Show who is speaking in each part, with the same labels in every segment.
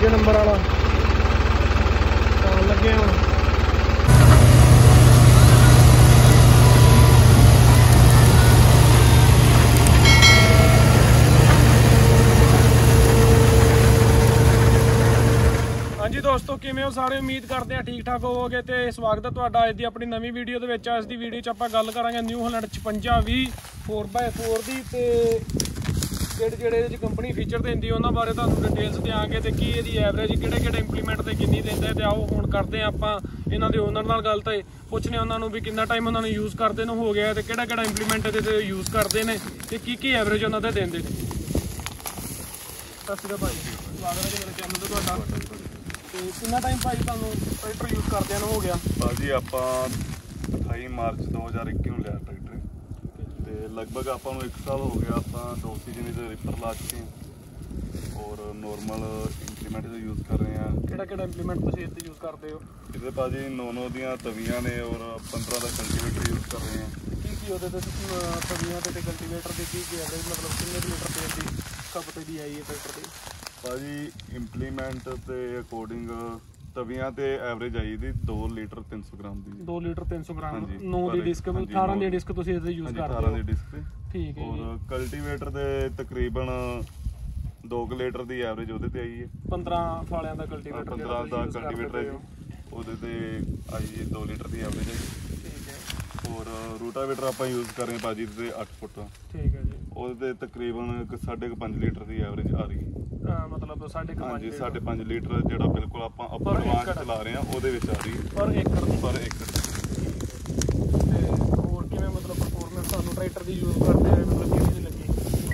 Speaker 1: ਦੂਜੇ ਨੰਬਰ ਵਾਲਾ। ਆਉਣ ਲੱਗੇ ਹੁਣ। ਹਾਂਜੀ ਦੋਸਤੋ, ਕਿਵੇਂ ਹੋ ਸਾਰੇ? ਉਮੀਦ ਕਰਦੇ ਆ ਠੀਕ ਠਾਕ ਹੋਵੋਗੇ ਤੇ ਸਵਾਗਤ ਹੈ ਤੁਹਾਡਾ ਅੱਜ ਦੀ ਆਪਣੀ ਨਵੀਂ ਵੀਡੀਓ ਦੇ ਵਿੱਚ। ਅੱਜ ਦੀ ਵੀਡੀਓ 'ਚ ਆਪਾਂ ਗੱਲ ਕਰਾਂਗੇ ਨਿਊ ਹਾਲੈਂਡ 5620 4x4 ਦੀ ਤੇ ਜਿਹੜੇ ਜਿਹੜੇ ਇਹਦੇ 'ਚ ਕੰਪਨੀ ਫੀਚਰ ਦਿੰਦੀ ਉਹਨਾਂ ਬਾਰੇ ਤੁਹਾਨੂੰ ਡਿਟੇਲਸ ਦਿਆਂਗੇ ਤੇ ਕੀ ਇਹਦੀ ਐਵਰੇਜ ਕਿਹੜੇ ਕਿਹੜੇ ਇੰਪਲੀਮੈਂਟ ਤੇ ਕਿੰਨੀ ਦਿੰਦਾ ਤੇ ਆਓ ਹੁਣ ਕਰਦੇ ਆ ਆਪਾਂ ਇਹਨਾਂ ਦੇ ਓਨਰ ਨਾਲ ਗੱਲ ਤੇ। ਪੁੱਛਨੇ ਉਹਨਾਂ ਨੂੰ ਵੀ ਕਿੰਨਾ ਟਾਈਮ ਉਹਨਾਂ ਨੂੰ ਯੂਜ਼ ਕਰਦੇ ਨੂੰ, ਹੋ ਗਿਆ ਹੈ ਤੇ ਕਿਹੜਾ ਕਿਹੜਾ ਇੰਪਲੀਮੈਂਟ ਇਹਦੇ ਤੇ ਯੂਜ਼ ਕਰਦੇ ਨੇ ਤੇ ਕੀ ਕੀ ਐਵਰੇਜ ਉਹਨਾਂ ਦੇ ਦਿੰਦੇ ਨੇ। ਸਤਿ ਸ਼੍ਰੀ ਅਕਾਲ ਭਾਈ। ਸਵਾਗਤ ਹੈ ਜੀ ਮੇਰੇ ਚੈਨਲ ਤੇ ਤੁਹਾਡਾ। ਤੇ ਕਿੰਨਾ ਟਾਈਮ ਭਾਈ ਤੁਹਾਨੂੰ ਟਰੈਕਟਰ ਯੂਜ਼ ਕਰਦਿਆਂ ਨੂੰ ਹੋ ਗਿਆ?
Speaker 2: ਭਾਜੀ ਆਪਾਂ 28 ਮਾਰਚ 2021 ਨੂੰ ਲਿਆ ਟਰੈਕਟਰ ਤੇ ਲਗਭਗ ਆਪਾਂ ਨੂੰ 1 ਸਾਲ ਹੋ ਗਿਆ ਆਪਾਂ ਦੋ ਸੀਜ਼ਨ ਦੇ ਰਿਪਰ ਲਾ ਚੁੱਕੇ ਹਾਂ ਔਰ ਨੋਰਮਲ ਇੰਪਲੀਮੈਂਟ ਦਾ ਯੂਜ਼ ਕਰ ਰਹੇ ਹਾਂ।
Speaker 1: ਕਿਹੜਾ ਕਿਹੜਾ ਇੰਪਲੀਮੈਂਟ ਤੁਸੀਂ ਇੱਥੇ ਯੂਜ਼ ਕਰਦੇ ਹੋ?
Speaker 2: ਇਹਦੇ ਭਾਜੀ 9-9 ਦੀਆਂ ਤਵੀਆਂ ਨੇ ਔਰ 15 ਦਾ ਕਲਟੀਵੇਟਰ ਯੂਜ਼ ਕਰ ਰਹੇ ਹਾਂ।
Speaker 1: ਕੀ ਕੀ ਉਹਦੇ ਤੇ ਤਵੀਆਂ ਤੇ ਕਲਟੀਵੇਟਰ ਦੇ ਕੀ ਕੀ ਐਵਰੇਜ ਮਤਲਬ ਕਿੰਨੇ ਲੀਟਰ ਤੇਲ ਦੀ ਖਪਤ ਦੀ ਆਈ ਹੈ ਟਰੈਕਟਰ ਦੀ?
Speaker 2: ਭਾਜੀ ਇੰਪਲੀਮੈਂਟ ਤੇ ਅਕੋਰਡਿੰਗ ਤਵੀਆਂ ਤੇ ਐਵਰੇਜ ਆਈ ਦੀ 2 ਲੀਟਰ 300 ਗ੍ਰਾਮ ਦੀ।
Speaker 1: 2 ਲੀਟਰ 300 ਗ੍ਰਾਮ
Speaker 2: ਹਾਂਜੀ,
Speaker 1: 9 ਦੀ ਡਿਸਕ
Speaker 2: ਹਾਂਜੀ,
Speaker 1: 18 ਦੀ ਡਿਸਕ ਤੁਸੀਂ ਇਹਦੇ ਯੂਜ਼ ਕਰਦੇ
Speaker 2: 18 ਦੀ
Speaker 1: ਹੋ
Speaker 2: ਡਿਸਕ ਤੇ।
Speaker 1: ਠੀਕ ਹੈ
Speaker 2: ਔਰ ਕਲਟੀਵੇਟਰ ਦੇ ਤਕਰੀਬਨ 2 ਲੀਟਰ ਦੀ ਐਵਰੇਜ ਉਹਦੇ ਤੇ ਆਈ ਹੈ।
Speaker 1: 15 ਫਾਲਿਆਂ ਦਾ ਕਲਟੀਵੇਟਰ
Speaker 2: 15 ਦਾ ਕਲਟੀਵੇਟਰ ਹੈ ਉਹਦੇ ਤੇ ਆਈ ਹੈ 2 ਲੀਟਰ ਦੀ ਐਵਰੇਜ ਹੈ
Speaker 1: ਠੀਕ ਹੈ।
Speaker 2: ਔਰ ਰੂਟਾਵੇਟਰ ਆਪਾਂ ਯੂਜ਼ ਕਰ ਰਹੇ ਹਾਂ ਭਾਜੀ ਤੇ 8 ਫੁੱਟ।
Speaker 1: ਠੀਕ ਹੈ ਜੀ।
Speaker 2: ਉਹਦੇ ਤੇ ਤਕਰੀਬਨ 5.5 ਲੀਟਰ ਦੀ ਐਵਰੇਜ ਆ ਰਹੀ ਹੈ।
Speaker 1: ਅਹ, ਮਤਲਬ ਪੰਜ
Speaker 2: ਹਾਂਜੀ
Speaker 1: ਲੀਟਰ।
Speaker 2: 5.5 ਲੀਟਰ ਜਿਹੜਾ ਬਿਲਕੁਲ ਆਪਾਂ ਅਪਰ
Speaker 1: acre।
Speaker 2: ਚਲਾ ਰਹੇ ਹਾਂ ਉਹਦੇ ਵਿੱਚ ਆ ਰਹੀ
Speaker 1: ਪਰ ਏਕੜ ਦੀ
Speaker 2: ਪਰ ਏਕੜ
Speaker 1: ਤੇ ਹੋਰ ਕਿਵੇਂ ਮਤਲਬ ਪਰਫਾਰਮੈਂਸ ਤੁਹਾਨੂੰ ਟਰੈਕਟਰ ਦੀ ਯੂਜ਼ ਕਰਦੇ ਹੋਏ ਮਤਲਬ ਕਿਵੇਂ ਦੀ ਲੱਗੀ?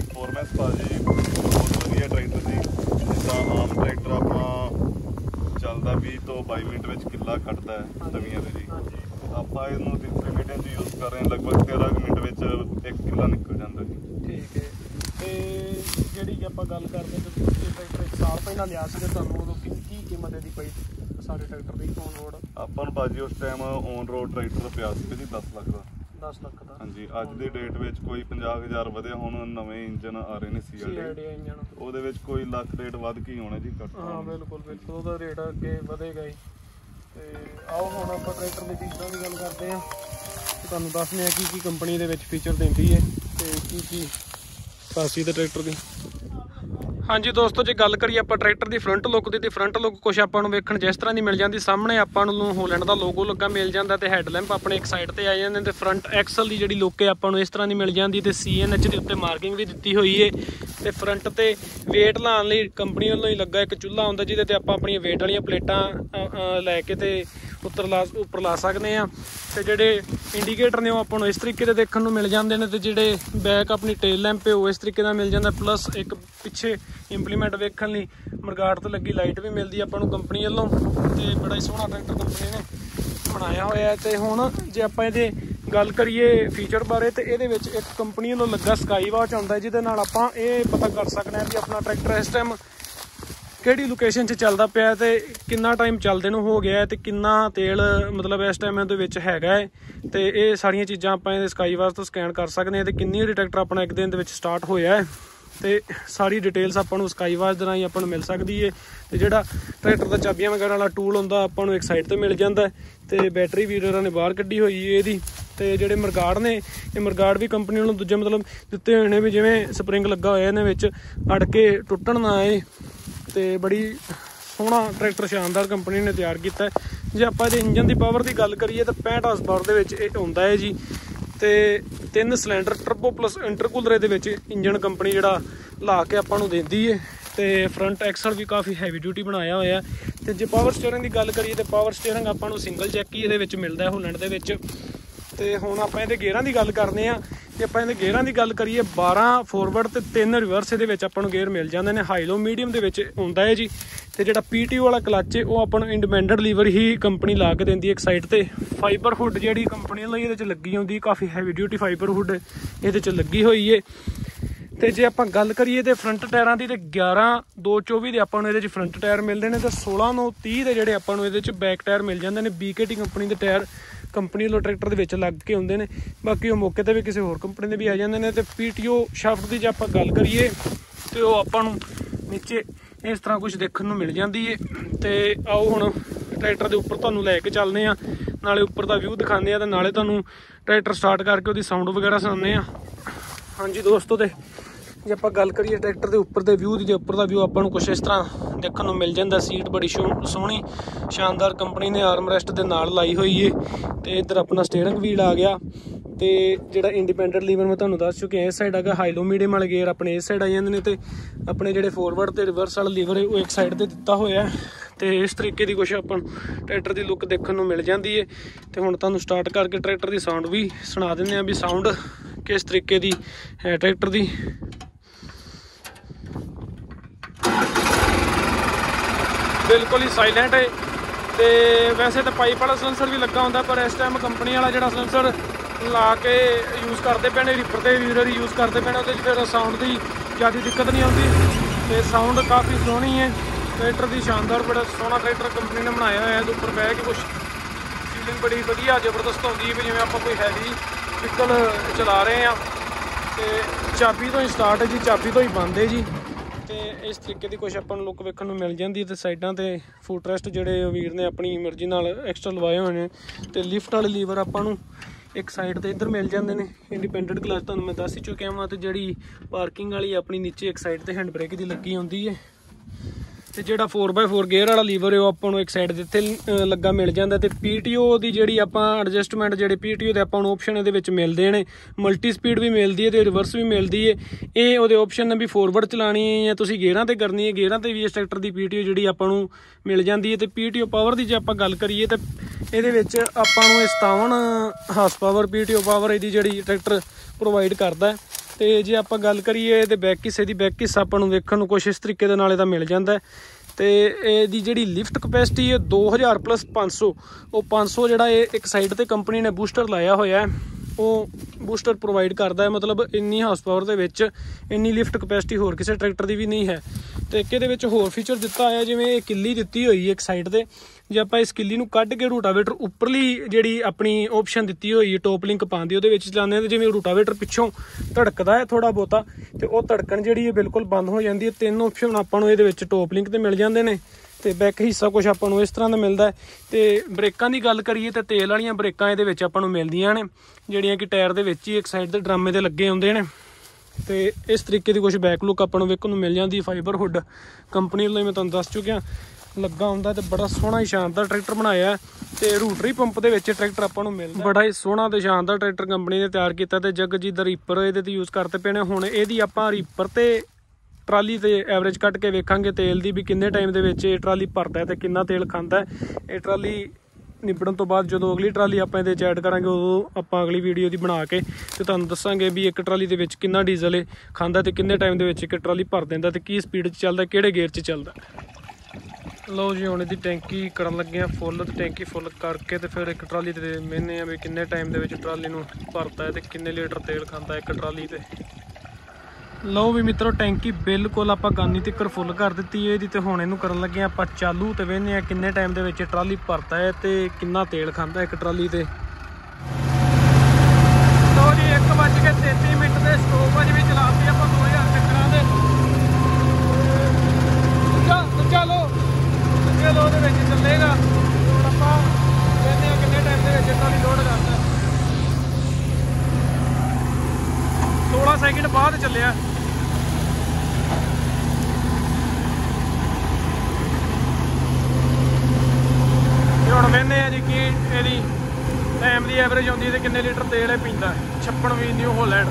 Speaker 2: ਪਰਫਾਰਮੈਂਸ ਭਾਜੀ ਬਹੁਤ ਵਧੀਆ ਟਰੈਕਟਰ ਦੀ ਜਿੱਦਾਂ ਆਮ ਟਰੈਕਟਰ ਆਪਾਂ ਚੱਲਦਾ 20 ਤੋਂ 22 ਮਿੰਟ ਵਿੱਚ ਕਿੱਲਾ ਕੱਢਦਾ ਹੈ ਤਵੀਆਂ ਤੇ ਜੀ
Speaker 1: ਹਾਂਜੀ।
Speaker 2: ਆਪਾਂ ਇਹਨੂੰ ਤੀਸਰੇ ਮੀਡੀਅਮ 'ਚ ਯੂਜ਼ ਕਰ ਰਹੇ ਹਾਂ ਲਗਭਗ 13 ਕੁ ਮਿੰਟ ਵਿੱਚ ਇੱਕ ਕਿੱਲਾ ਨਿਕਲ ਜਾਂਦਾ ਜੀ।
Speaker 1: ਠੀਕ ਹੈ। ਜਿਹੜੀ ਆਪਾਂ ਗੱਲ ਕਰਦੇ ਤੇ ਤੁਸੀਂ ਟਰੈਕਟਰ ਇੱਕ ਸਾਲ ਪਹਿਲਾਂ ਲਿਆ ਸੀ ਤੇ ਤੁਹਾਨੂੰ ਉਦੋਂ ਕੀ ਕੀ ਕੀਮਤ ਇਹਦੀ ਪਈ ਸਾਰੇ ਟਰੈਕਟਰ ਦੀ ਔਨ ਰੋਡ
Speaker 2: ਆਪਾਂ ਨੂੰ ਭਾਜੀ ਉਸ ਟਾਈਮ ਔਨ ਰੋਡ ਟਰੈਕਟਰ ਪਿਆ ਸੀ ਜੀ 10 ਲੱਖ ਦਾ।
Speaker 1: 10 ਲੱਖ ਦਾ।
Speaker 2: ਹਾਂਜੀ ਅੱਜ ਦੀ ਡੇਟ ਵਿੱਚ ਕੋਈ 50000 ਵਧਿਆ ਹੁਣ ਨਵੇਂ ਇੰਜਨ ਆ ਰਹੇ ਨੇ ਸੀਆਰਡੀ
Speaker 1: ਇੰਜਨ
Speaker 2: ਉਹਦੇ ਵਿੱਚ ਕੋਈ ਲੱਖ ਰੇਟ ਵੱਧ ਕੀ ਹੋਣਾ ਜੀ ਘੱਟ
Speaker 1: ਹਾਂ ਬਿਲਕੁਲ ਬਿਲਕੁਲ ਉਹਦਾ ਰੇਟ ਅੱਗੇ ਵਧੇਗਾ ਹੀ। ਤੇ ਆਓ ਹੁਣ ਆਪਾਂ ਟਰੈਕਟਰ ਦੀ ਫੀਚਰਾਂ ਦੀ ਗੱਲ ਕਰਦੇ ਹਾਂ। ਤੁਹਾਨੂੰ ਦੱਸਦੇ ਆ ਕੀ ਕੀ ਕੰਪਨੀ ਦੇ ਵਿੱਚ ਫੀਚਰ ਦਿੰਦੀ ਹੈ ਤੇ ਕੀ ਕੀ ਖਾਸੀਅਤ ਹੈ ਟਰੈਕਟਰ ਦੀ। ਹਾਂਜੀ ਦੋਸਤੋ, ਜੇ ਗੱਲ ਕਰੀਏ ਆਪਾਂ ਟਰੈਕਟਰ ਦੀ ਫਰੰਟ ਲੁੱਕ ਦੀ, ਤੇ ਫਰੰਟ ਲੁੱਕ ਕੁਝ ਆਪਾਂ ਨੂੰ ਵੇਖਣ ਜਿਸ ਤਰ੍ਹਾਂ ਦੀ ਮਿਲ ਜਾਂਦੀ। ਸਾਹਮਣੇ ਆਪਾਂ ਨੂੰ ਹੋਲੈਂਡ ਦਾ ਲੋਗੋ ਲੱਗਾ ਮਿਲ ਜਾਂਦਾ ਤੇ ਹੈਡਲੈਂਪ ਆਪਣੇ ਇੱਕ ਸਾਈਡ ਤੇ ਆ ਜਾਂਦੇ ਨੇ ਤੇ ਫਰੰਟ ਐਕਸਲ ਦੀ ਜਿਹੜੀ ਲੁੱਕ ਹੈ ਆਪਾਂ ਨੂੰ ਇਸ ਤਰ੍ਹਾਂ ਦੀ ਮਿਲ ਜਾਂਦੀ ਤੇ ਸੀਐਨਐਚ ਦੇ ਉੱਤੇ ਮਾਰਕਿੰਗ ਵੀ ਦਿੱਤੀ ਹੋਈ ਹੈ। ਤੇ ਫਰੰਟ ਤੇ weight ਲਾਉਣ ਲਈ ਕੰਪਨੀ ਵੱਲੋਂ ਹੀ ਲੱਗਾ ਇੱਕ ਚੁੱਲ੍ਹਾ ਹੁੰਦਾ ਜਿਹਦੇ ਤੇ ਆਪਾਂ ਆਪਣੀਆਂ weight ਵਾਲੀਆਂ ਪਲੇਟਾਂ ਲੈ ਕੇ ਤੇ ਉੱਤਰ ਲਾ ਉੱਪਰ ਲਾ ਸਕਦੇ ਆ ਤੇ ਜਿਹੜੇ ਇੰਡੀਕੇਟਰ ਨੇ ਉਹ ਆਪਾਂ ਨੂੰ ਇਸ ਤਰੀਕੇ ਦੇ ਦੇਖਣ ਨੂੰ ਮਿਲ ਜਾਂਦੇ ਨੇ ਤੇ ਜਿਹੜੇ ਬੈਕ ਆਪਣੀ ਟੇਲ ਲੈਂਪ ਹੈ ਉਹ ਇਸ ਤਰੀਕੇ ਦਾ ਮਿਲ ਜਾਂਦਾ ਪਲੱਸ ਇੱਕ ਪਿੱਛੇ ਇੰਪਲੀਮੈਂਟ ਵੇਖਣ ਲਈ ਮਰਗਾਟ ਤੋਂ ਲੱਗੀ ਲਾਈਟ ਵੀ ਮਿਲਦੀ ਆਪਾਂ ਨੂੰ ਕੰਪਨੀ ਵੱਲੋਂ ਤੇ ਬੜਾ ਹੀ ਸੋਹਣਾ ਟਰੈਕਟਰ ਕੰਪਨੀ ਨੇ ਬਣਾਇਆ ਹੋਇਆ ਹੈ ਤੇ ਹੁਣ ਜੇ ਆਪਾਂ ਇਹਦੇ ਗੱਲ ਕਰੀਏ ਫੀਚਰ ਬਾਰੇ ਤੇ ਇਹਦੇ ਵਿੱਚ ਇੱਕ ਕੰਪਨੀ ਵੱਲੋਂ ਲੱਗਾ ਸਕਾਈ ਵਾਚ ਆਉਂਦਾ ਜਿਹਦੇ ਨਾਲ ਆਪਾਂ ਇਹ ਪਤਾ ਕਰ ਸਕਦੇ ਹਾਂ ਵੀ ਆਪਣਾ ਟਰੈਕਟਰ ਇਸ ਟਾਈਮ ਕਿਹੜੀ ਲੋਕੇਸ਼ਨ 'ਚ ਚੱਲਦਾ ਪਿਆ ਹੈ ਤੇ ਕਿੰਨਾ ਟਾਈਮ ਚੱਲਦੇ ਨੂੰ ਹੋ ਗਿਆ ਹੈ ਤੇ ਕਿੰਨਾ ਤੇਲ ਮਤਲਬ ਇਸ ਟਾਈਮ ਦੇ ਵਿੱਚ ਹੈਗਾ ਹੈ ਤੇ ਇਹ ਸਾਰੀਆਂ ਚੀਜ਼ਾਂ ਆਪਾਂ ਇਹਦੇ ਸਕਾਈ ਵਾਸ ਤੋਂ ਸਕੈਨ ਕਰ ਸਕਦੇ ਹਾਂ ਤੇ ਕਿੰਨੀ ਡਿਟੈਕਟਰ ਆਪਣਾ ਇੱਕ ਦਿਨ ਦੇ ਵਿੱਚ ਸਟਾਰਟ ਹੋਇਆ ਹੈ ਤੇ ਸਾਰੀ ਡਿਟੇਲਸ ਆਪਾਂ ਨੂੰ ਸਕਾਈ ਵਾਸ ਦੇ ਰਾਹੀਂ ਆਪਾਂ ਨੂੰ ਮਿਲ ਸਕਦੀ ਹੈ ਤੇ ਜਿਹੜਾ ਟਰੈਕਟਰ ਦਾ ਚਾਬੀਆਂ ਵਗੈਰਾ ਵਾਲਾ ਟੂਲ ਹੁੰਦਾ, ਆਪਾਂ ਨੂੰ ਇੱਕ ਸਾਈਡ ਤੇ ਮਿਲ ਜਾਂਦਾ ਹੈ ਤੇ ਬੈਟਰੀ ਵੀ ਇਹਨਾਂ ਨੇ ਬਾਹਰ ਕੱਢੀ ਹੋਈ ਹੈ ਇਹਦੀ ਤੇ ਜਿਹੜੇ ਮਰਗਾੜ ਨੇ, ਇਹ ਮਰਗਾੜ ਵੀ ਕੰਪਨੀ ਵੱਲੋਂ ਦੂਜੇ ਮਤਲਬ ਦਿੱਤੇ ਹੋਏ ਨੇ ਵੀ ਜਿਵੇਂ ਸਪਰਿੰਗ ਲੱਗਾ ਹੋਇਆ ਇਹਨਾਂ ਵਿੱਚ ਅੜ ਕੇ ਟੁੱਟਣ ਨਾ ਆਏ। ਤੇ ਬੜੀ ਸੋਹਣਾ ਟਰੈਕਟਰ ਸ਼ਾਨਦਾਰ ਕੰਪਨੀ ਨੇ ਤਿਆਰ ਕੀਤਾ ਜੇ ਆਪਾਂ ਇਹਦੇ ਇੰਜਨ ਦੀ ਪਾਵਰ ਦੀ ਗੱਲ ਕਰੀਏ ਤਾਂ 65 ਹਾਰਸ ਪਾਵਰ ਦੇ ਵਿੱਚ ਇਹ ਆਉਂਦਾ ਹੈ ਜੀ। ਤੇ ਤਿੰਨ ਸਿਲੰਡਰ ਟਰਬੋ ਪਲੱਸ ਇੰਟਰਕੂਲਰ ਇਹਦੇ ਵਿੱਚ ਇੰਜਨ ਕੰਪਨੀ ਜਿਹੜਾ ਲਾ ਕੇ ਆਪਾਂ ਨੂੰ ਦਿੰਦੀ ਹੈ ਤੇ ਫਰੰਟ ਐਕਸਲ ਵੀ ਕਾਫੀ ਹੈਵੀ ਡਿਊਟੀ ਬਣਾਇਆ ਹੋਇਆ। ਹੈ ਤੇ ਜੇ ਪਾਵਰ ਸਟੀਅਰਿੰਗ ਦੀ ਗੱਲ ਕਰੀਏ ਤੇ ਪਾਵਰ ਸਟੀਅਰਿੰਗ ਆਪਾਂ ਨੂੰ ਸਿੰਗਲ ਜੈਕ ਹੀ ਇਹਦੇ ਵਿੱਚ ਮਿਲਦਾ ਹੈ ਹੋਲੈਂਡ ਦੇ ਵਿੱਚ। ਤੇ ਹੁਣ ਆਪਾਂ ਇਹਦੇ ਗੇਅਰਾਂ ਦੀ ਗੱਲ ਕਰਦੇ ਆ। ਜੇ ਆਪਾਂ ਇਹਦੇ ਗੇਅਰਾਂ ਦੀ ਗੱਲ ਕਰੀਏ 12 ਫੋਰਵਰਡ ਤੇ 3 ਰਿਵਰਸ ਇਹਦੇ ਵਿੱਚ ਆਪਾਂ ਨੂੰ ਗੇਅਰ ਮਿਲ ਜਾਂਦੇ ਨੇ। ਹਾਈ ਲੋ ਮੀਡੀਅਮ ਦੇ ਵਿੱਚ ਹੁੰਦਾ ਹੈ ਜੀ। ਤੇ ਜਿਹੜਾ ਪੀਟੀਓ ਵਾਲਾ ਕਲੱਚ ਹੈ, ਉਹ ਆਪਾਂ ਨੂੰ ਇੰਡੀਪੈਂਡੈਂਟ ਲੀਵਰ ਹੀ ਕੰਪਨੀ ਲਾ ਕੇ ਦਿੰਦੀ ਹੈ ਇੱਕ ਸਾਈਡ ਤੇ। ਫਾਈਬਰ ਹੁੱਡ ਜਿਹੜੀ ਕੰਪਨੀ ਲਈ ਇਹਦੇ ਚ ਲੱਗੀ ਹੁੰਦੀ, ਕਾਫੀ ਹੈਵੀ ਡਿਊਟੀ ਫਾਈਬਰ ਹੁੱਡ ਇਹਦੇ ਚ ਲੱਗੀ ਹੋਈ ਹੈ। ਤੇ ਜੇ ਆਪਾਂ ਗੱਲ ਕਰੀਏ ਤੇ ਫਰੰਟ ਟਾਇਰਾਂ ਦੀ, ਤੇ 11 224 ਦੇ ਆਪਾਂ ਨੂੰ ਇਹਦੇ ਚ ਫਰੰਟ ਟਾਇਰ ਮਿਲਦੇ ਨੇ ਤੇ 16 ਨੂੰ 30 ਦੇ ਜਿਹੜੇ ਆਪਾਂ ਨੂੰ ਇਹਦੇ ਚ ਬੈਕ ਟਾਇਰ ਮਿਲ ਜਾਂਦੇ ਨੇ। BKT ਕੰਪਨੀ ਦੇ ਟਾਇਰ ਕੰਪਨੀ ਵੱਲੋਂ ਟਰੈਕਟਰ ਦੇ ਵਿੱਚ ਲੱਗ ਕੇ ਹੁੰਦੇ ਨੇ। ਬਾਕੀ ਉਹ ਮੌਕੇ ਤੇ ਵੀ ਕਿਸੇ ਹੋਰ ਕੰਪਨੀ ਦੇ ਵੀ ਆ ਜਾਂਦੇ ਨੇ ਤੇ PTO ਸ਼ਾਫਟ ਦੀ ਜੇ ਆਪਾਂ ਗੱਲ ਕਰੀਏ ਤੇ ਉਹ ਆਪਾਂ ਨੂੰ ਨੀਚੇ ਇਸ ਤਰ੍ਹਾਂ ਕੁਝ ਦੇਖਣ ਨੂੰ ਮਿਲ ਜਾਂਦੀ ਏ। ਤੇ ਆਓ ਹੁਣ ਟਰੈਕਟਰ ਦੇ ਉੱਪਰ ਤੁਹਾਨੂੰ ਲੈ ਕੇ ਚੱਲਦੇ ਆ। ਨਾਲੇ ਉੱਪਰ ਦਾ ਵਿਊ ਦਿਖਾਉਂਦੇ ਆ ਤੇ ਨਾਲੇ ਤੁਹਾਨੂੰ ਟਰੈਕਟਰ ਸਟਾਰਟ ਕਰਕੇ ਉਹਦੀ ਸਾਊਂਡ ਵਗੈਰਾ ਸੁਣਾਉਂਦੇ ਆ। ਹਾਂਜੀ ਦੋਸਤੋ ਤੇ ਜੇ ਆਪਾਂ ਗੱਲ ਕਰੀਏ ਟਰੈਕਟਰ ਦੇ ਉੱਪਰ ਦੇ ਵਿਊ ਦੀ, ਜੇ ਉੱਪਰ ਦਾ ਵਿਊ ਆਪਾਂ ਨੂੰ ਕੁਝ ਇਸ ਤਰ੍ਹਾਂ ਦੇਖਣ ਨੂੰ ਮਿਲ ਜਾਂਦਾ ਸੀਟ ਬੜੀ ਸੋ- ਸੋਹਣੀ, ਸ਼ਾਨਦਾਰ ਕੰਪਨੀ ਨੇ ਆਰਮ ਰੈਸਟ ਦੇ ਨਾਲ ਲਾਈ ਹੋਈ ਏ ਤੇ ਇੱਧਰ ਆਪਣਾ ਸਟੀਅਰਿੰਗ ਵੀਲ ਆ ਗਿਆ ਤੇ ਜਿਹੜਾ ਇੰਡੀਪੈਂਡੈਂਟ ਲੀਵਰ ਮੈਂ ਤੁਹਾਨੂੰ ਦੱਸ ਚੁੱਕਿਆ ਇਸ ਸਾਈਡ ਹੈਗਾ ਹਾਈ ਲੋ ਮੀਡੀਅਮ ਵਾਲੇ ਗੇਅਰ ਆਪਣੇ ਇਸ ਸਾਈਡ ਆ ਜਾਂਦੇ ਨੇ ਤੇ ਆਪਣੇ ਜਿਹੜੇ ਫੋਰਵਰਡ ਤੇ ਰਿਵਰਸ ਵਾਲਾ ਲੀਵਰ ਹੈ ਉਹ ਇੱਕ ਸਾਈਡ ਤੇ ਦਿੱਤਾ ਹੋਇਆ ਹੈ ਤੇ ਇਸ ਤਰੀਕੇ ਦੀ ਕੁਝ ਆਪਾਂ ਨੂੰ ਟਰੈਕਟਰ ਦੀ ਲੁੱਕ ਦੇਖਣ ਨੂੰ ਮਿਲ ਜਾਂਦੀ ਏ ਤੇ ਹੁਣ ਤੁਹਾਨੂੰ ਸਟਾਰਟ ਕਰਕੇ ਟਰੈਕਟਰ ਦੀ ਸਾਊਂਡ ਵੀ ਸੁਣਾ ਦਿੰਦੇ ਆ ਵੀ ਸਾਊਂਡ ਕਿਸ ਤਰੀਕੇ ਦੀ ਹੈ ਟਰੈਕਟਰ ਦੀ। ਬਿਲਕੁਲ ਹੀ ਸਾਇਲੈਂਟ ਹੈ। ਤੇ ਵੈਸੇ ਤਾਂ ਪਾਈਪ ਵਾਲਾ ਸਲੈਂਸਰ ਵੀ ਲੱਗਾ ਹੁੰਦਾ, ਪਰ ਇਸ ਟਾਈਮ ਕੰਪਨੀ ਵਾਲਾ ਜਿਹੜਾ ਸਲੈਂਸਰ ਲਾ ਕੇ ਯੂਜ਼ ਕਰਦੇ ਪਏ ਨੇ ਰੀਪਰ ਤੇ ਵੀਰਰ ਯੂਜ਼ ਕਰਦੇ ਪਏ ਨੇ, ਉਹਦੇ 'ਚ ਫਿਰ ਸਾਊਂਡ ਦੀ ਜ਼ਿਆਦਾ ਦਿੱਕਤ ਨਹੀਂ ਆਉਂਦੀ। ਤੇ ਸਾਊਂਡ ਕਾਫੀ ਸੋਹਣੀ ਹੈ। ਟਰੈਕਟਰ ਦੀ ਸ਼ਾਨਦਾਰ, ਬੜਾ ਸੋਹਣਾ ਟਰੈਕਟਰ ਕੰਪਨੀ ਨੇ ਬਣਾਇਆ ਹੋਇਆ ਹੈ ਇਹਦੇ ਉੱਪਰ ਬਹਿ ਕੇ ਕੁਝ ਫੀਲਿੰਗ ਬੜੀ ਵਧੀਆ, ਜ਼ਬਰਦਸਤ ਆਉਂਦੀ ਹੈ ਵੀ ਜਿਵੇਂ ਆਪਾਂ ਕੋਈ ਹੈਵੀ ਵਹੀਕਲ ਚਲਾ ਰਹੇ ਆ ਤੇ ਚਾਬੀ ਤੋਂ ਹੀ ਸਟਾਰਟ ਹੈ ਜੀ, ਚਾਬੀ ਤੋਂ ਹੀ ਬੰਦ ਹੈ ਜੀ। ਤੇ ਇਸ ਤਰੀਕੇ ਦੀ ਕੁਝ ਆਪਾਂ ਨੂੰ ਲੁੱਕ ਵੇਖਣ ਨੂੰ ਮਿਲ ਜਾਂਦੀ ਹੈ ਤੇ ਸਾਈਡਾਂ ਤੇ ਫੁੱਟ ਰੈਸਟ ਜਿਹੜੇ ਵੀਰ ਨੇ ਆਪਣੀ ਮਰਜ਼ੀ ਨਾਲ ਐਕਸਟਰਾ ਲਵਾਏ ਹੋਏ ਨੇ ਤੇ ਲਿਫਟ ਵਾਲੇ ਲੀਵਰ ਆਪਾਂ ਨੂੰ ਇੱਕ ਸਾਈਡ ਤੇ ਇੱਧਰ ਮਿਲ ਜਾਂਦੇ ਨੇ। ਇੰਡੀਪੈਂਡੈਂਟ ਕਲਾਸ ਤੁਹਾਨੂੰ ਮੈਂ ਦੱਸ ਹੀ ਚੁੱਕਿਆ ਹਾਂ ਤੇ ਜਿਹੜੀ ਪਾਰਕਿੰਗ ਵਾਲੀ ਆਪਣੀ ਨੀਚੇ ਇੱਕ ਸਾਈਡ ਤੇ ਹੈਂਡ ਬ੍ਰੇਕ ਦੀ ਲੱਗੀ ਹੁੰਦੀ ਹੈ। ਤੇ ਜਿਹੜਾ 4x4 ਗੇਅਰ ਵਾਲਾ ਲੀਵਰ ਹੈ, ਉਹ ਆਪਾਂ ਨੂੰ ਇੱਕ ਸਾਈਡ ਦੇ ਉੱਤੇ ਲੱਗਾ ਮਿਲ ਜਾਂਦਾ ਤੇ PTO ਦੀ ਜਿਹੜੀ ਆਪਾਂ ਐਡਜਸਟਮੈਂਟ ਜਿਹੜੇ PTO ਦੇ ਆਪਾਂ ਨੂੰ ਆਪਸ਼ਨ ਇਹਦੇ ਵਿੱਚ ਮਿਲਦੇ ਨੇ। ਮਲਟੀ ਸਪੀਡ ਵੀ ਮਿਲਦੀ ਹੈ ਤੇ ਰਿਵਰਸ ਵੀ ਮਿਲਦੀ ਹੈ। ਇਹ ਉਹਦੇ ਆਪਸ਼ਨ ਨੇ ਵੀ ਫੋਰਵਰਡ ਚਲਾਣੀ ਹੈ ਜਾਂ ਤੁਸੀਂ ਗੇਅਰਾਂ ਤੇ ਕਰਨੀ ਹੈ ਗੇਅਰਾਂ ਤੇ ਵੀ ਇਸ ਟਰੈਕਟਰ ਦੀ PTO ਜਿਹੜੀ ਆਪਾਂ ਨੂੰ ਮਿਲ ਜਾਂਦੀ ਹੈ ਤੇ PTO ਪਾਵਰ ਦੀ ਜੇ ਆਪਾਂ ਗੱਲ ਕਰੀਏ ਤੇ ਇਹਦੇ ਵਿੱਚ ਆਪਾਂ ਨੂੰ ਇਹ 57 ਹਾਰਸ ਪਾਵਰ PTO ਪਾਵਰ ਇਹਦੀ ਜਿਹੜੀ ਟਰੈਕਟਰ ਪ੍ਰੋਵਾਈਡ ਕਰਦਾ ਹੈ। ਤੇ ਜੇ ਆਪਾਂ ਗੱਲ ਕਰੀਏ ਇਹਦੇ ਬੈਕ ਹਿੱਸੇ ਦੀ ਬੈਕ ਹਿੱਸਾ ਆਪਾਂ ਨੂੰ ਵੇਖਣ ਨੂੰ ਕੁਛ ਇਸ ਤਰੀਕੇ ਦੇ ਨਾਲ ਇਹਦਾ ਮਿਲ ਜਾਂਦਾ ਹੈ। ਤੇ ਇਹਦੀ ਜਿਹੜੀ ਲਿਫਟ ਕਪੈਸਿਟੀ ਹੈ 2000 ਪਲੱਸ 500 ਉਹ 500 ਜਿਹੜਾ ਇਹ ਇੱਕ ਸਾਈਡ ਤੇ ਕੰਪਨੀ ਨੇ ਬੂਸਟਰ ਲਾਇਆ ਹੋਇਆ ਹੈ। ਉਹ ਬੂਸਟਰ ਪ੍ਰੋਵਾਈਡ ਕਰਦਾ ਹੈ, ਮਤਲਬ ਇੰਨੀ ਹਾਰਸ ਪਾਵਰ ਦੇ ਵਿੱਚ, ਇੰਨੀ ਲਿਫਟ ਕਪੈਸਿਟੀ ਹੋਰ ਕਿਸੇ ਟਰੈਕਟਰ ਦੀ ਵੀ ਨਹੀਂ ਹੈ। ਤੇ ਇੱਕ ਇਹਦੇ ਵਿੱਚ ਹੋਰ ਫੀਚਰ ਦਿੱਤਾ ਹੋਇਆ, ਜਿਵੇਂ ਇਹ ਕਿੱਲੀ ਦਿੱਤੀ ਹੋਈ ਇੱਕ ਸਾਈਡ ਤੇ, ਜੇ ਆਪਾਂ ਇਸ ਕਿੱਲੀ ਨੂੰ ਕੱਢ ਕੇ ਰੂਟਾਵੇਟਰ ਉੱਪਰਲੀ ਜਿਹੜੀ ਆਪਣੀ ਆਪਸ਼ਨ ਦਿੱਤੀ ਹੋਈ ਹੈ ਟੋਪ ਲਿੰਕ ਪਾਉਂਦੀ, ਉਹਦੇ ਵਿੱਚ ਚਲਾਉਂਦੇ ਆ ਤੇ ਜਿਵੇਂ ਰੂਟਾਵੇਟਰ ਪਿੱਛੋਂ ਧੜਕਦਾ ਹੈ ਥੋੜਾ ਬਹੁਤਾ, ਤੇ ਉਹ ਧੜਕਣ ਜਿਹੜੀ ਹੈ ਬਿਲਕੁਲ ਬੰਦ ਹੋ ਜਾਂਦੀ ਹੈ। ਤਿੰਨ ਆਪਸ਼ਨ ਆਪਾਂ ਨੂੰ ਇਹਦੇ ਵਿੱਚ ਟੋਪ ਲਿੰਕ ਤੇ ਮਿਲ ਜਾਂਦੇ ਨੇ। ਤੇ ਬੈਕ ਹਿੱਸਾ ਕੁਝ ਆਪਾਂ ਨੂੰ ਇਸ ਤਰ੍ਹਾਂ ਦਾ ਮਿਲਦਾ ਹੈ। ਤੇ ਬ੍ਰੇਕਾਂ ਦੀ ਗੱਲ ਕਰੀਏ ਤੇ ਤੇਲ ਵਾਲੀਆਂ ਬ੍ਰੇਕਾਂ ਇਹਦੇ ਵਿੱਚ ਆਪਾਂ ਨੂੰ ਮਿਲਦੀਆਂ ਨੇ, ਜਿਹੜੀਆਂ ਕਿ ਟਾਇਰ ਦੇ ਵਿੱਚ ਹੀ ਇੱਕ ਸਾਈਡ ਤੇ ਡਰਾਮੇ ਦੇ ਲੱਗੇ ਹੁੰਦੇ ਨੇ। ਤੇ ਇਸ ਤਰੀਕੇ ਦੀ ਕੁਝ ਬੈਕ ਲੁੱਕ ਆਪਾਂ ਨੂੰ ਵੇਖਣ ਨੂੰ ਮਿਲ ਜਾਂਦੀ ਫਾਈਬਰ ਹੁੱਡ ਕੰਪਨੀ ਵੱਲੋਂ ਮੈਂ ਤੁਹਾਨੂੰ ਦੱਸ ਚੁੱਕਿਆ। ਲੱਗਾ ਹੁੰਦਾ ਤੇ ਬੜਾ ਸੋਹਣਾ ਹੀ ਸ਼ਾਨਦਾਰ ਟਰੈਕਟਰ ਬਣਾਇਆ ਹੈ ਤੇ ਰੂਟਰੀ ਪੰਪ ਦੇ ਵਿੱਚ ਟਰੈਕਟਰ ਆਪਾਂ ਨੂੰ ਮਿਲਦਾ ਬੜਾ ਹੀ ਸੋਹਣਾ ਤੇ ਸ਼ਾਨਦਾਰ ਟਰੈਕਟਰ ਕੰਪਨੀ ਨੇ ਤਿਆਰ ਕੀਤਾ ਤੇ ਜਗਜੀਤ ਦਾ ਰੀਪਰ ਇਹਦੇ ਤੇ ਯੂਜ਼ ਕਰਤੇ ਪਏ ਨੇ। ਹੁਣ ਇਹਦੀ ਆਪਾਂ ਰੀਪਰ ਤੇ ਟਰਾਲੀ ਤੇ ਐਵਰੇਜ ਕੱਢ ਕੇ ਵੇਖਾਂਗੇ, ਤੇਲ ਦੀ ਵੀ ਕਿੰਨੇ ਟਾਈਮ ਦੇ ਵਿੱਚ ਇਹ ਟਰਾਲੀ ਭਰਦਾ ਹੈ ਤੇ ਕਿੰਨਾ ਤੇਲ ਖਾਂਦਾ ਹੈ। ਇਹ ਟਰਾਲੀ ਨਿਬੜਨ ਤੋਂ ਬਾਅਦ ਜਦੋਂ ਅਗਲੀ ਟਰਾਲੀ ਆਪਾਂ ਇਹਦੇ ਚ ਐਡ ਕਰਾਂਗੇ, ਉਦੋਂ ਆਪਾਂ ਅਗਲੀ ਵੀਡੀਓ ਦੀ ਬਣਾ ਕੇ ਤੇ ਤੁਹਾਨੂੰ ਦੱਸਾਂਗੇ ਵੀ ਇੱਕ ਟਰਾਲੀ ਦੇ ਵਿੱਚ ਕਿੰਨਾ ਡੀਜ਼ਲ ਇਹ ਖਾਂਦਾ ਤੇ ਕਿੰਨੇ ਟਾਈਮ ਦੇ ਵਿੱਚ ਇੱਕ ਟਰਾਲੀ ਭਰ ਦਿੰਦਾ ਤੇ ਕੀ ਸਪੀਡ 'ਚ ਚੱਲਦਾ ਕਿਹੜੇ ਗੇਅਰ 'ਚ ਚੱਲਦਾ ਲਓ ਜੀ, ਹੁਣ ਇਹਦੀ ਟੈਂਕੀ ਕਰਨ ਲੱਗੇ ਆ ਫੁੱਲ ਤੇ ਟੈਂਕੀ ਫੁੱਲ ਕਰਕੇ ਤੇ ਫਿਰ ਇੱਕ ਟਰਾਲੀ ਤੇ ਮੈਨੇ ਆ ਵੀ ਕਿੰਨੇ ਟਾਈਮ ਦੇ ਵਿੱਚ ਟਰਾਲੀ ਨੂੰ ਭਰਦਾ ਹੈ ਤੇ ਕਿੰਨੇ ਲੀਟਰ ਤੇਲ ਖਾਂਦਾ ਇੱਕ ਟਰਾਲੀ ਤੇ। ਲਓ ਵੀ ਮਿੱਤਰੋ, ਟੈਂਕੀ ਬਿਲਕੁਲ ਆਪਾਂ ਗਾਨੀ ਤਿੱਕਰ ਫੁੱਲ ਕਰ ਦਿੱਤੀ ਹੈ ਇਹਦੀ ਤੇ ਹੁਣ ਇਹਨੂੰ ਕਰਨ ਲੱਗੇ ਆ ਆਪਾਂ ਚਾਲੂ ਤੇ ਵੇਖਦੇ ਆ ਕਿੰਨੇ ਟਾਈਮ ਦੇ ਵਿੱਚ ਟਰਾਲੀ ਭਰਦਾ ਹੈ ਤੇ ਕਿੰਨਾ ਤੇਲ ਖਾਂਦਾ ਇੱਕ ਟਰਾਲੀ ਤੇ ਲਓ ਜੀ 1:33 ਮਿੰਟ ਦੇ ਸਟੋਪਜ ਵੀ ਚਲਾਤੀ ਆਪਾਂ 2000 ਚੱਕਰਾਂ ਦੇ ਚੱਲ ਚਲੋ ਚਲੋ ਉਹਦੇ ਵਿੱਚ ਚੱਲੇਗਾ ਹੁਣ ਆਪਾਂ ਵੇਖਦੇ ਆ ਕਿੰਨੇ ਟਾਈਮ ਦੇ ਵਿੱਚ ਇਹ ਟਰਾਲੀ ਲੋਡ ਕਰਦਾ 16 ਸੈਕਿੰਡ ਬਾਅਦ ਚੱਲਿਆ ਤੇ ਹੁਣ ਵੇਖਦੇ ਆ ਜੀ ਕੀ ਇਹਦੀ ਟਾਈਮ ਦੀ ਐਵਰੇਜ ਆਉਂਦੀ ਹੈ ਤੇ ਕਿੰਨੇ ਲੀਟਰ ਤੇਲ ਇਹ ਪੀਂਦਾ? 56 ਵੀ ਨਿਊ ਹੋਲੈਂਡ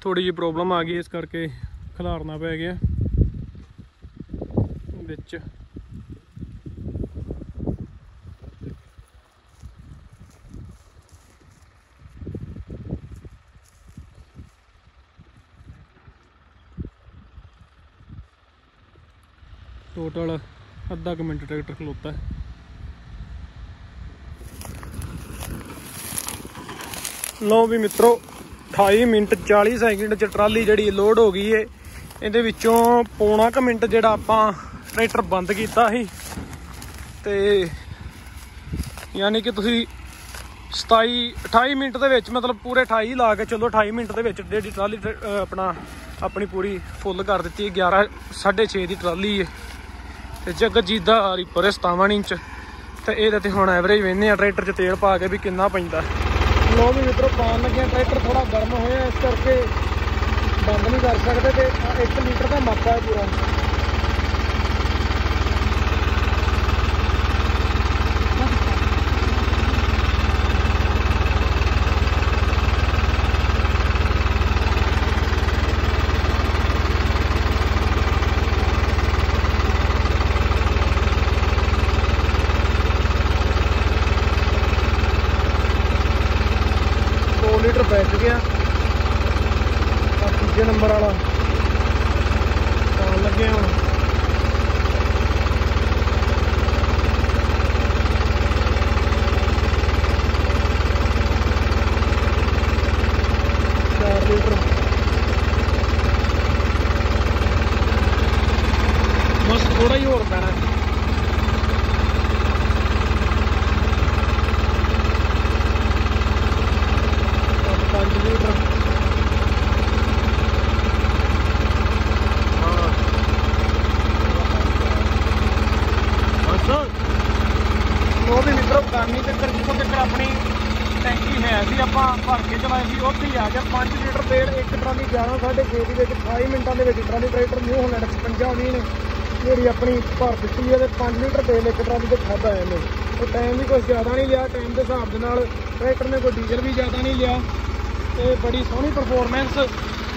Speaker 1: ਥੋੜੀ ਜਿਹੀ ਪ੍ਰੋਬਲਮ ਆ ਗਈ ਇਸ ਕਰਕੇ ਖਿਲਾਰਨਾ ਪੈ ਗਿਆ। ਵਿੱਚ। ਟੋਟਲ ਅੱਧਾ ਕੁ ਮਿੰਟ ਟਰੈਕਟਰ ਖਲੋਤਾ ਹੈ। ਲਓ ਵੀ ਮਿੱਤਰੋ 28 ਮਿੰਟ 40 ਸੈਕਿੰਡ ਚ ਟਰਾਲੀ ਜਿਹੜੀ ਲੋਡ ਹੋ ਗਈ ਏ। ਇਹਦੇ ਵਿੱਚੋਂ ਪੌਣਾ ਕੁ ਮਿੰਟ ਜਿਹੜਾ ਆਪਾਂ ਟਰੈਕਟਰ ਬੰਦ ਕੀਤਾ ਸੀ। ਤੇ ਯਾਨੀ ਕਿ ਤੁਸੀਂ 27 28 ਮਿੰਟ ਦੇ ਵਿੱਚ, ਮਤਲਬ ਪੂਰੇ 28 ਲਾ ਕੇ ਚਲੋ 28 ਮਿੰਟ ਦੇ ਵਿੱਚ ਜਿਹੜੀ ਟਰਾਲੀ ਆਪਣਾ, ਆਪਣੀ ਪੂਰੀ ਫੁੱਲ ਕਰ ਦਿੱਤੀ 11 6.5 ਦੀ ਟਰਾਲੀ ਏ। ਤੇ ਜਗਜੀਤ ਦਾ ਰੀਪਰ ਹੈ 57 ਇੰਚ। ਤੇ ਇਹਦੇ ਤੇ ਹੁਣ ਐਵਰੇਜ ਵੇਨੇ ਆ, ਟਰੈਕਟਰ 'ਚ ਤੇਲ ਪਾ ਕੇ ਵੀ ਕਿੰਨਾ ਪੈਂਦਾ। ਲੋ ਵੀ ਮਿੱਤਰੋ ਪਾਣ ਲੱਗਿਆ ਟਰੈਕਟਰ ਥੋੜਾ ਗਰਮ ਹੋਇਆ, ਇਸ ਕਰਕੇ ਬੰਦ ਨਹੀਂ ਕਰ ਸਕਦੇ ਤੇ 1 ਲੀਟਰ ਦਾ ਮਾਪਾ ਹੈ ਪੂਰਾ ਦੋ ਲੀਟਰ ਬੈਠ ਗਿਆ ਆ ਤੀਜੇ ਨੰਬਰ ਵਾਲਾ ਆਉਣ ਲੱਗੇ ਹੁਣ ਚਾਰ ਲੀਟਰ ਬਸ ਥੋੜਾ ਹੀ ਹੋਰ ਪੈਣਾ ਹੈ। ਪੰਜ- ਪੰਜ ਲੀਟਰ ਹਾਂ ਬਸ ਉਹ ਵੀ ਮਿੱਤਰੋ ਕਾਨੀ ਤੇ ਜਿੱਥੋਂ ਤੱਕ ਆਪਣੀ ਟੈਂਕੀ ਹੈ ਸੀ ਆਪਾਂ ਭਰ ਕੇ ਹੀ ਆ ਗਿਆ। 5 ਲੀਟਰ ਤੇਲ, ਇੱਕ ਟਰਾਲੀ 11 ਸਾਢੇ ਛੇ ਦੀ ਵਿੱਚ 28 ਮਿੰਟਾਂ ਦੇ ਵਿੱਚ ਟਰਾਲੀ ਟਰੈਕਟਰ ਨਿਊ ਹੋਲੈਂਡ 55 ਵੀਹ ਨੇ, ਜਿਹੜੀ ਆਪਣੀ ਭਰ ਦਿੱਤੀ ਹੈ ਤੇ 5 ਲੀਟਰ ਤੇਲ ਇੱਕ ਟਰਾਲੀ ਤੇ ਖਾਦਾ ਇਹਨੇ। ਉਹ ਟਾਈਮ ਵੀ ਕੁਝ ਜ਼ਿਆਦਾ ਨਹੀਂ ਲਿਆ ਟਾਈਮ ਦੇ ਹਿਸਾਬ ਦੇ ਨਾਲ ਟਰੈਕਟਰ ਨੇ ਕੋਈ ਡੀਜ਼ਲ ਵੀ ਜ਼ਿਆਦਾ ਨਹੀਂ ਲਿਆ। ਤੇ ਬੜੀ ਸੋਹਣੀ ਪਰਫਾਰਮੈਂਸ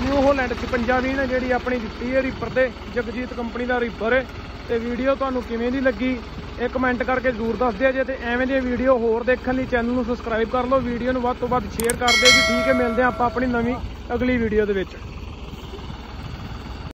Speaker 1: ਨਿਊ ਹੋਲੈਂਡ 56 ਵੀਹ ਨੇ, ਜਿਹੜੀ ਆਪਣੀ ਦਿੱਤੀ ਹੈ ਰੀਪਰ ਤੇ, ਜਗਜੀਤ ਕੰਪਨੀ ਦਾ ਰੀਪਰ ਹੈ। ਤੇ ਵੀਡੀਓ ਤੁਹਾਨੂੰ ਕਿਵੇਂ ਦੀ ਲੱਗੀ? ਇਹ ਕਮੈਂਟ ਕਰਕੇ ਜ਼ਰੂਰ ਦੱਸ ਦਿਓ ਜੇ ਤੇ ਐਵੇਂ ਦੀਆਂ ਵੀਡੀਓ ਹੋਰ ਦੇਖਣ ਲਈ ਚੈਨਲ ਨੂੰ ਸਬਸਕ੍ਰਾਈਬ ਕਰ ਲਓ। ਵੀਡੀਓ ਨੂੰ ਵੱਧ ਤੋਂ ਵੱਧ ਸ਼ੇਅਰ ਕਰ ਦਿਓ ਜੀ। ਠੀਕ ਹੈ, ਮਿਲਦੇ ਹਾਂ ਆਪਾਂ ਆਪਣੀ ਨਵੀਂ ਅਗਲੀ ਵੀਡੀਓ ਦੇ ਵਿੱਚ।